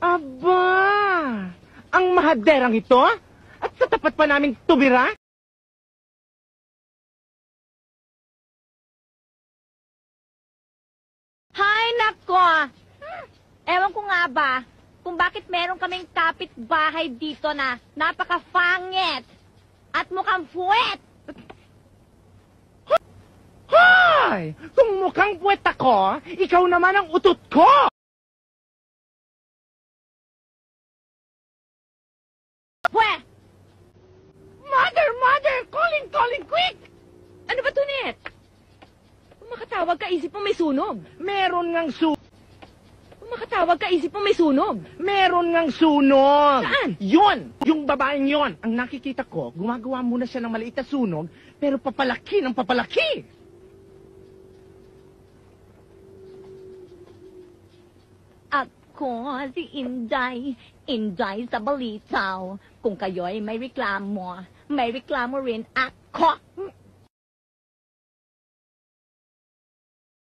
Aba! Ang mahaderang ito? At sa tapat pa naming tubira? Hay nako! Ewan ko nga ba kung bakit meron kaming kapitbahay dito na napaka-fangit at mukhang puwet. Hoy! Kung mukhang puwet ako, ikaw naman ang utot ko! Makatawag ka, isip mo may sunog. Meron ngang su... Kung makatawag ka, isip mo may sunog. Meron ngang sunog! Saan? Yun! Yung babaeng yon. Ang nakikita ko, gumagawa muna siya ng maliit na sunog, pero papalaki ng papalaki! Ako si Inday, Inday sa balitaw. Kung kayo'y may reklamo, may reklamo rin ako.